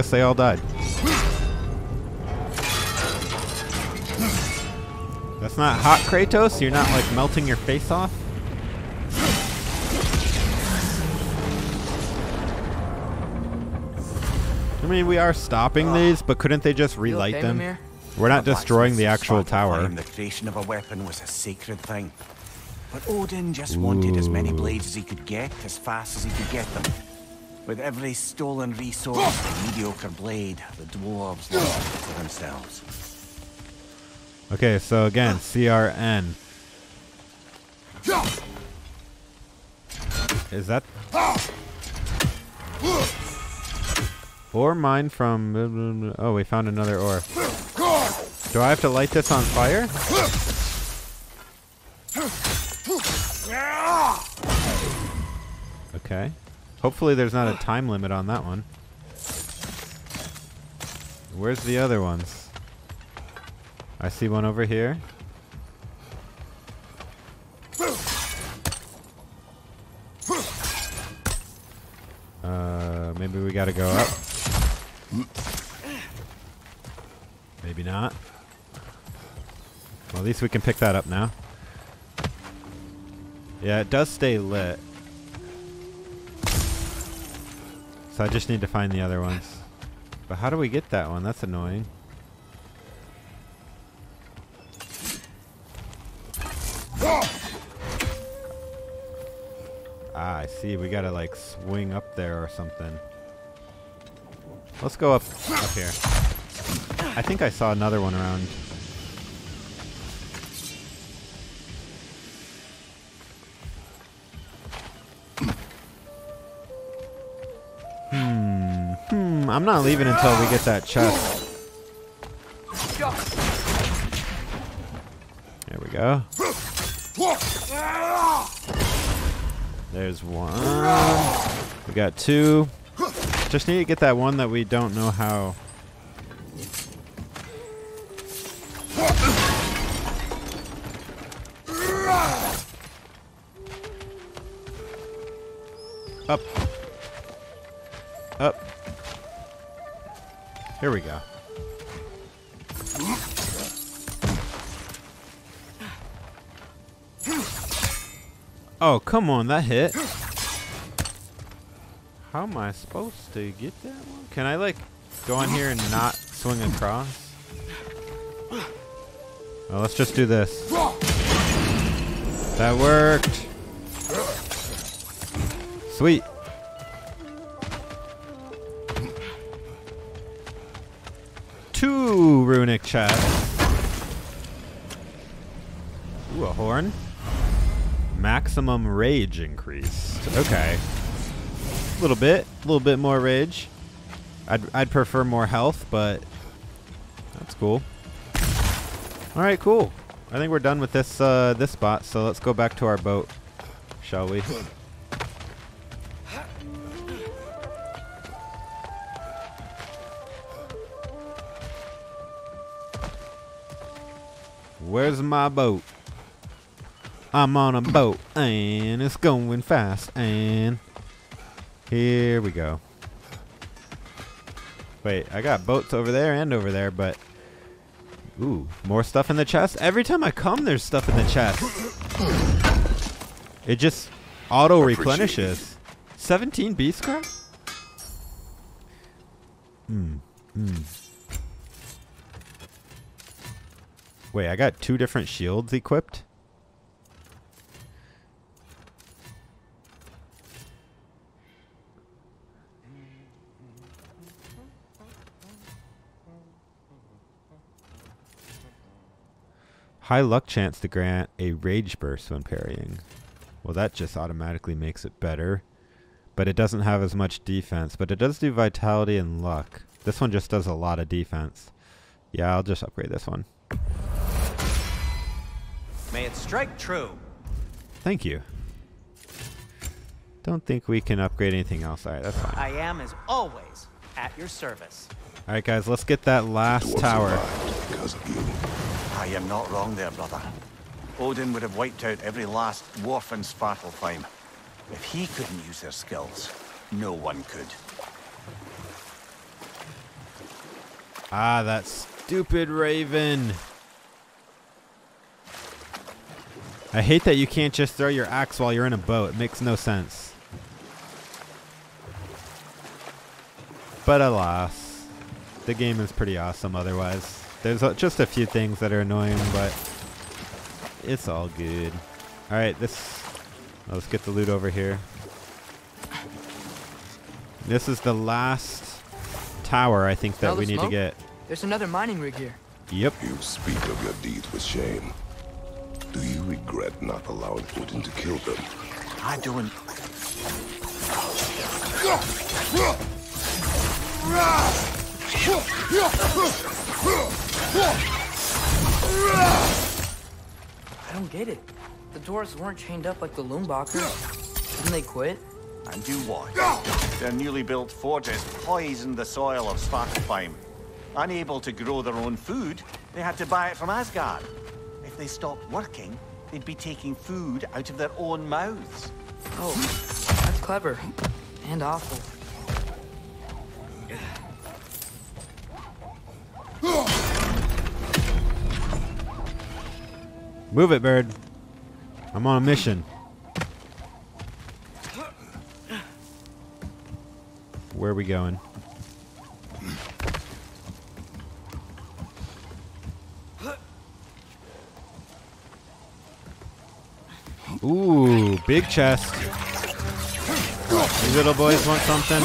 Speaker 1: Guess they all died. That's not hot Kratos? You're not like melting your face off? I mean, we are stopping these, but couldn't they just relight them? We're not destroying the actual tower.
Speaker 3: The creation of a weapon was a sacred thing. But Odin just wanted as many blades as he could get, as fast as he could get them. With every stolen resource and mediocre blade, the dwarves lost to themselves.
Speaker 1: Okay, so again, CRN. Is that ore mine from? Oh, we found another ore. Do I have to light this on fire? Okay. Hopefully, there's not a time limit on that one. Where's the other ones? I see one over here. Uh, maybe we gotta go up. Maybe not. Well, at least we can pick that up now. Yeah, it does stay lit. So I just need to find the other ones. But how do we get that one? That's annoying. Ah, I see. We gotta like swing up there or something. Let's go up up here. I think I saw another one around. I'm not leaving until we get that chest. There we go. There's one. We got two. Just need to get that one that we don't know how. Up. Here we go. Oh, come on, that hit. How am I supposed to get that one? Can I, like, go on here and not swing across? Well, let's just do this. That worked. Sweet. Two runic chests. Ooh, a horn. Maximum rage increased. Okay. A little bit. A little bit more rage. I'd, I'd prefer more health, but that's cool. Alright, cool. I think we're done with this uh, this spot, so let's go back to our boat, shall we? Where's my boat? I'm on a boat and it's going fast and here we go. Wait, I got boats over there and over there, but ooh, more stuff in the chest. Every time I come, there's stuff in the chest. It just auto replenishes. 17 beast scrap? Hmm. Hmm. Wait, I got two different shields equipped? High luck chance to grant a rage burst when parrying. Well, that just automatically makes it better. But it doesn't have as much defense. But it does do vitality and luck. This one just does a lot of defense. Yeah, I'll just upgrade this one.
Speaker 5: May it strike true.
Speaker 1: Thank you. Don't think we can upgrade anything else. Alright, that's fine.
Speaker 5: I am, as always, at your service.
Speaker 1: Alright, guys, let's get that last tower.
Speaker 4: because of you.
Speaker 3: I am not wrong there, brother. Odin would have wiped out every last dwarf in Svartalfheim. If he couldn't use their skills, no one could.
Speaker 1: Ah, that stupid raven. I hate that you can't just throw your axe while you're in a boat. It makes no sense. But alas, the game is pretty awesome otherwise. There's uh, just a few things that are annoying, but it's all good. Alright, this... Let's get the loot over here. This is the last tower I think that
Speaker 2: Smell
Speaker 1: we
Speaker 2: the
Speaker 1: need to get.
Speaker 2: There's another mining rig here.
Speaker 1: Yep.
Speaker 4: You speak of your deeds with shame. Do you regret not allowing Odin to kill them?
Speaker 3: I don't.
Speaker 2: I don't get it. The dwarves weren't chained up like the Lyngbakr. Didn't they quit?
Speaker 3: And do what? Their newly built forges poisoned the soil of Svartalfheim. Unable to grow their own food, they had to buy it from Asgard. If they stopped working, they'd be taking food out of their own mouths.
Speaker 2: Oh, that's clever. And awful.
Speaker 1: Move it, bird. I'm on a mission. Where are we going? Ooh, big chest. You little boys want something?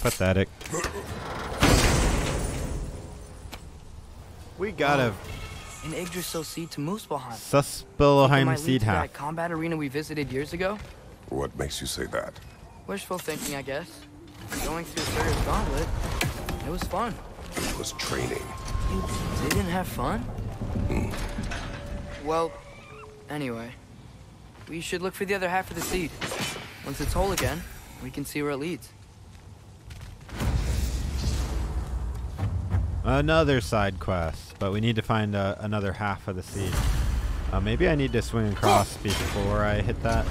Speaker 1: Pathetic. We got a oh,
Speaker 2: An Yggdrasil seed to Muspelheim. Think it
Speaker 1: Muspelheim
Speaker 2: might lead
Speaker 1: seed
Speaker 2: to
Speaker 1: half.
Speaker 2: that combat arena we visited years ago?
Speaker 4: What makes you say that?
Speaker 2: Wishful thinking, I guess. Going through Surtur's gauntlet. It was fun.
Speaker 4: It was training.
Speaker 2: You didn't have fun? Hmm. Well, anyway. We should look for the other half of the seed. Once it's whole again, we can see where it leads.
Speaker 1: Another side quest, but we need to find uh, another half of the seed. Uh, maybe I need to swing across before I hit that.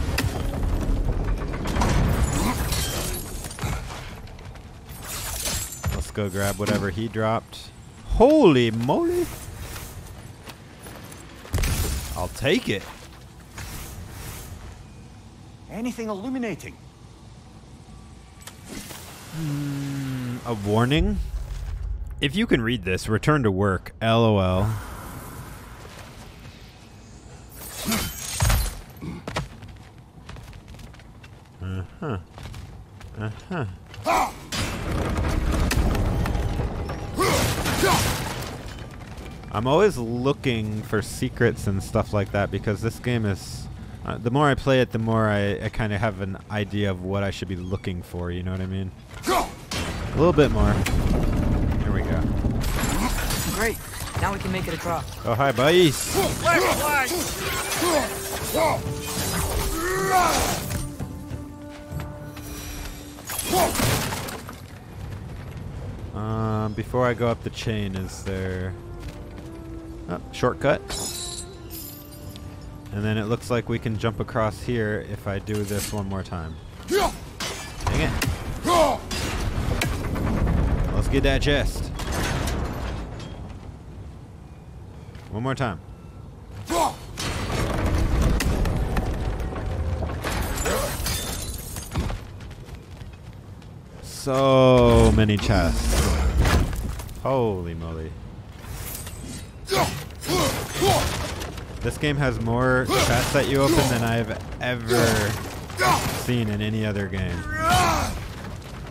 Speaker 1: Let's go grab whatever he dropped. Holy moly! Take it.
Speaker 3: Anything illuminating?
Speaker 1: A warning? If you can read this, return to work. LOL. Uh-huh. Uh-huh. I'm always looking for secrets and stuff like that because this game is. Uh, the more I play it, the more I, I kind of have an idea of what I should be looking for. You know what I mean? A little bit more. Here we go.
Speaker 2: Great. Now we can make it across.
Speaker 1: Oh, hi, boys. Um, before I go up the chain, is there... Oh, shortcut. And then it looks like we can jump across here if I do this one more time. Dang it. Let's get that chest. One more time. So many chests. Holy moly. This game has more chests that you open than I've ever seen in any other game.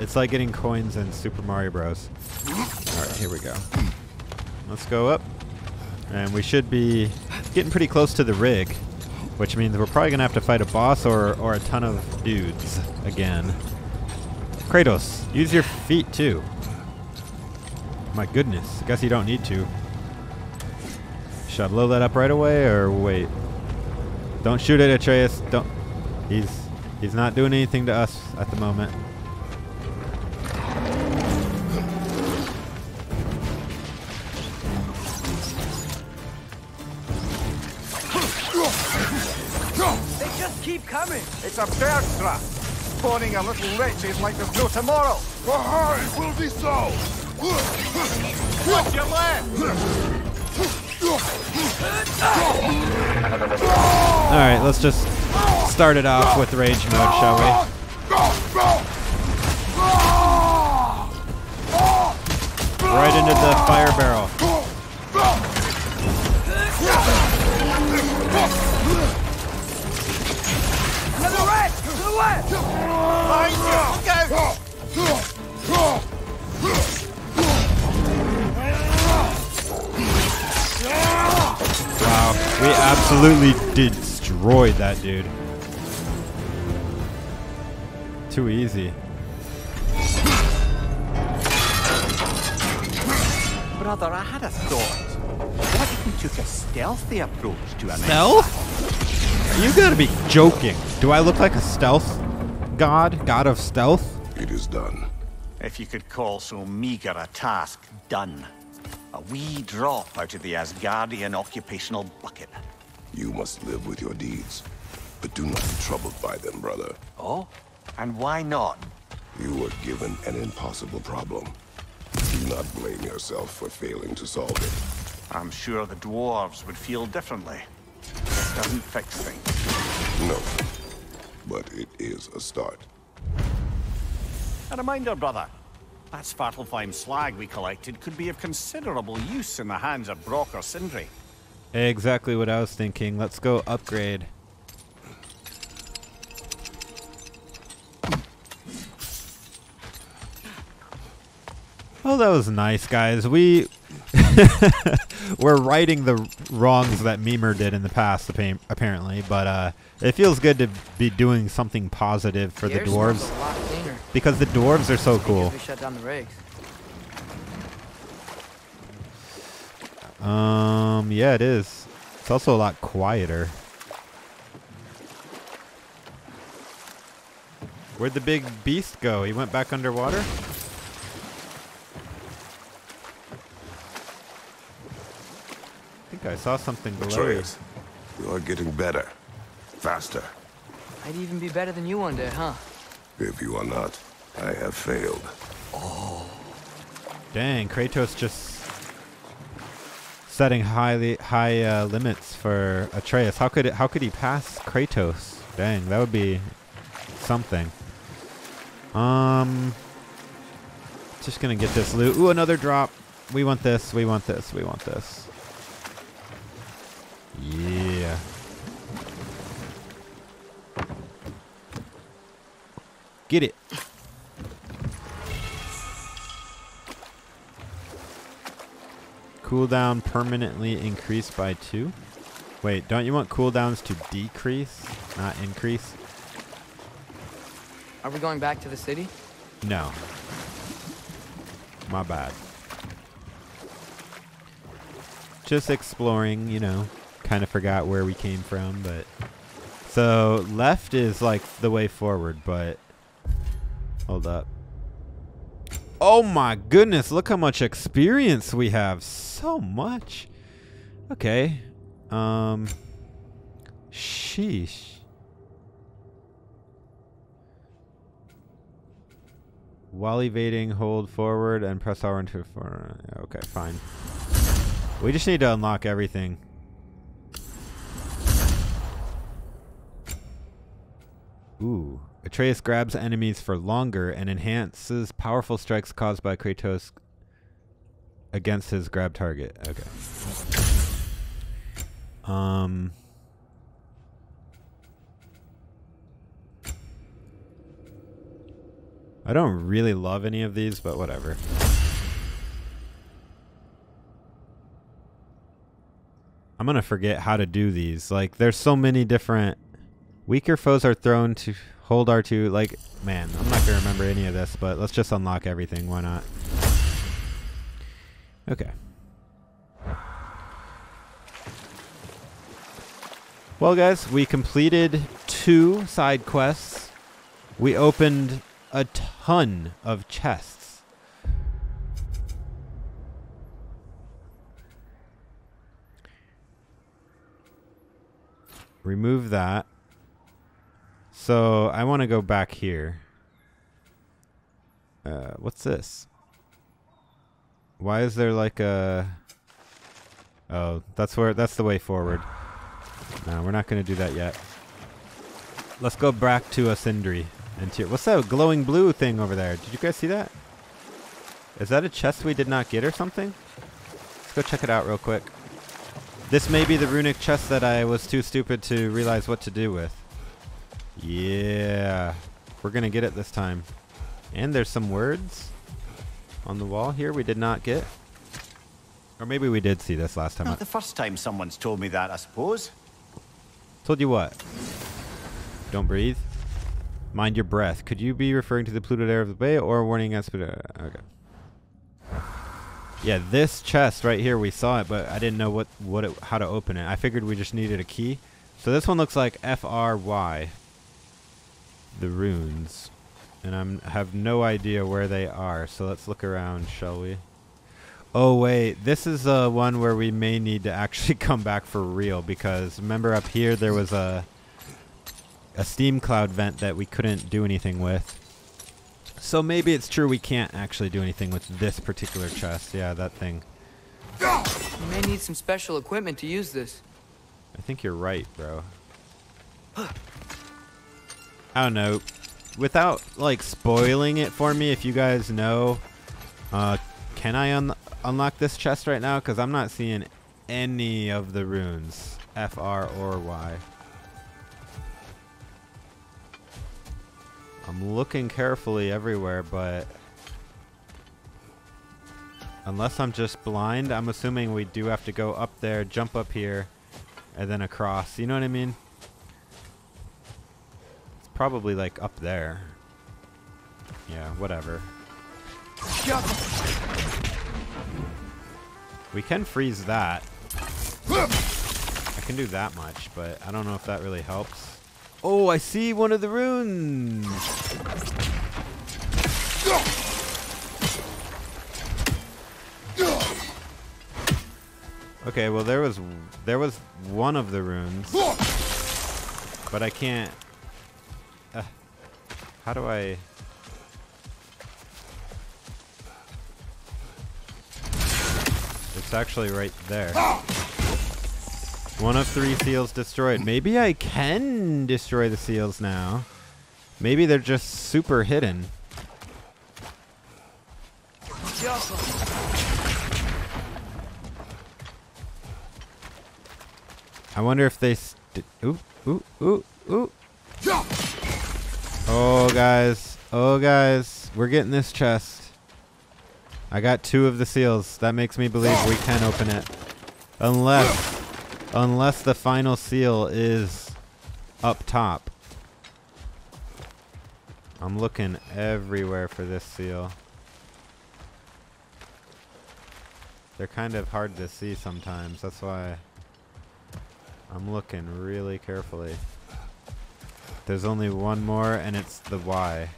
Speaker 1: It's like getting coins in Super Mario Bros. Alright, here we go. Let's go up. And we should be getting pretty close to the rig, which means we're probably going to have to fight a boss or, or a ton of dudes again. Kratos, use your feet too. My goodness, I guess you don't need to. Should I blow that up right away or wait? Don't shoot it, Atreus. Don't. He's he's not doing anything to us at the moment.
Speaker 2: They just keep coming.
Speaker 3: It's a bird trap. Spawning a little wretches like there's no tomorrow.
Speaker 4: It will be so!
Speaker 3: Watch your left!
Speaker 1: All right, let's just start it off with rage mode, shall we? Right into the fire barrel.
Speaker 2: Another rat! To the left!
Speaker 3: Behind you!
Speaker 1: Wow, we absolutely destroyed that dude. Too easy.
Speaker 3: Brother, I had a thought. What if we took a stealthy approach to an
Speaker 1: Stealth? You gotta be joking. Do I look like a stealth god? God of stealth?
Speaker 4: It is done.
Speaker 3: If you could call so meager a task done. A wee drop out of the Asgardian occupational bucket.
Speaker 4: You must live with your deeds. But do not be troubled by them, brother.
Speaker 3: Oh? And why not?
Speaker 4: You were given an impossible problem. Do not blame yourself for failing to solve it.
Speaker 3: I'm sure the dwarves would feel differently. This doesn't fix things.
Speaker 4: No. But it is a start.
Speaker 3: A reminder, brother. That Svartalfheim slag we collected could be of considerable use in the hands of Brock or Sindri.
Speaker 1: Exactly what I was thinking. Let's go upgrade. Oh, that was nice, guys. We we're righting the wrongs that Mimir did in the past, apparently. But uh, it feels good to be doing something positive for the dwarves
Speaker 2: a lot cleaner.
Speaker 1: Because the dwarves are so cool.
Speaker 2: We shut down the rigs.
Speaker 1: Um, yeah, it is. It's also a lot quieter. Where'd the big beast go? He went back underwater? I think I saw something below you.
Speaker 4: You are getting better. Faster.
Speaker 2: I'd even be better than you one day, huh?
Speaker 4: If you are not, I have failed. Oh.
Speaker 1: Dang, Kratos just setting highly high uh, limits for Atreus. How could it, how could he pass Kratos? Dang, that would be something. Um, just gonna get this loot. Ooh, another drop. We want this. We want this. We want this. Yeah. Get it. Cooldown permanently increased by two. Wait, don't you want cooldowns to decrease, not increase?
Speaker 2: Are we going back to the city?
Speaker 1: No. My bad. Just exploring, you know. Kind of forgot where we came from, but. So, left is like the way forward, but. Hold up. Oh my goodness, look how much experience we have. So much. Okay. Um. Sheesh. While evading, hold forward and press R into for. Okay, fine. We just need to unlock everything. Ooh. Atreus grabs enemies for longer and enhances powerful strikes caused by Kratos against his grab target. Okay. Um. I don't really love any of these, but whatever. I'm gonna forget how to do these. Like, there's so many different. Weaker foes are thrown to hold R2. Like, man, I'm not gonna remember any of this, but let's just unlock everything. Why not? Okay. Well, guys, we completed two side quests. We opened a ton of chests. Remove that. So I want to go back here. Uh, what's this? Why is there like a... Oh, that's where that's the way forward. No, we're not going to do that yet. Let's go back to a Sindri. And to, what's that glowing blue thing over there? Did you guys see that? Is that a chest we did not get or something? Let's go check it out real quick. This may be the runic chest that I was too stupid to realize what to do with. Yeah. We're going to get it this time. And there's some words on the wall here we did not get. Or maybe we did see this last time.
Speaker 3: Not the first time someone's told me that, I suppose.
Speaker 1: Told you what? Don't breathe. Mind your breath. Could you be referring to the polluted air of the bay or warning us? Uh, okay. Yeah, this chest right here, we saw it, but I didn't know what, what it, how to open it. I figured we just needed a key. So this one looks like F-R-Y. The runes. And I have no idea where they are, so let's look around, shall we? Oh wait, this is uh, one where we may need to actually come back for real because remember up here there was a a steam cloud vent that we couldn't do anything with. So maybe it's true we can't actually do anything with this particular chest. Yeah, that thing.
Speaker 2: You may need some special equipment to use this.
Speaker 1: I think you're right, bro. I don't know. Without like spoiling it for me, if you guys know, uh, can I un unlock this chest right now? Because I'm not seeing any of the runes, F, R, or Y. I'm looking carefully everywhere, but unless I'm just blind, I'm assuming we do have to go up there, jump up here, and then across. You know what I mean? Probably like up there. Yeah, whatever. We can freeze that. I can do that much, but I don't know if that really helps. Oh, I see one of the runes. Okay, well there was there was one of the runes, but I can't. How do I? It's actually right there. One of three seals destroyed. Maybe I can destroy the seals now. Maybe they're just super hidden. I wonder if they... Ooh, ooh, ooh, ooh. Oh, guys. Oh, guys. We're getting this chest. I got two of the seals. That makes me believe we can open it. Unless... Unless the final seal is up top. I'm looking everywhere for this seal. They're kind of hard to see sometimes. That's why I'm looking really carefully. There's only one more, and it's the Y.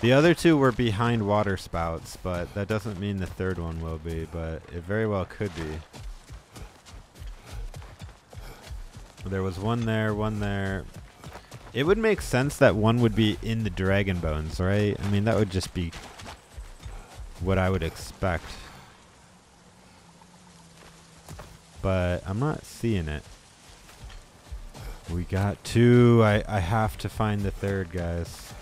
Speaker 1: The other two were behind water spouts, but that doesn't mean the third one will be, but it very well could be. There was one there, one there. It would make sense that one would be in the dragon bones, right? I mean, that would just be what I would expect. But I'm not seeing it. We got two. I, I have to find the third, guys.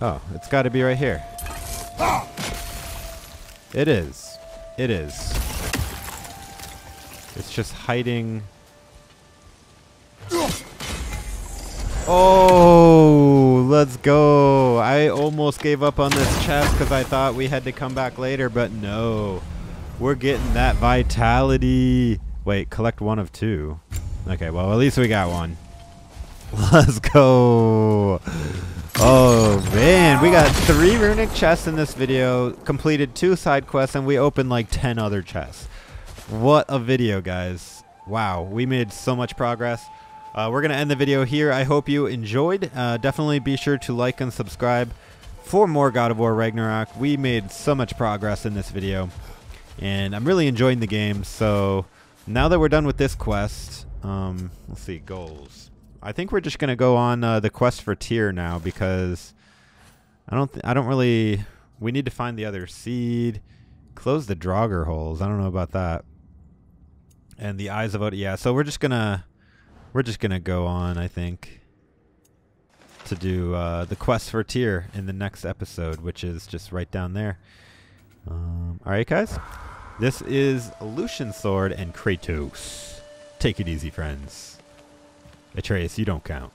Speaker 1: Oh, it's got to be right here. It is. It is. It's just hiding. Oh, let's go. I almost gave up on this chest because I thought we had to come back later, but no. We're getting that vitality. Wait, collect one of two. Okay, well, at least we got one. Let's go. Oh man, we got three runic chests in this video, completed two side quests, and we opened like 10 other chests. What a video, guys. Wow, we made so much progress. Uh, we're going to end the video here. I hope you enjoyed. Uh, definitely be sure to like and subscribe for more God of War Ragnarok. We made so much progress in this video, and I'm really enjoying the game. So now that we're done with this quest, um, let's see, goals. I think we're just gonna go on uh, the quest for Tyr now because I don't I don't really we need to find the other seed, close the Draugr holes. I don't know about that. And the eyes of Odin. Yeah, so we're just gonna we're just gonna go on, I think, to do uh, the quest for Tyr in the next episode, which is just right down there. Um, all right, guys. This is Lucian Sword and Kratos. Take it easy, friends. Atreus, you don't count.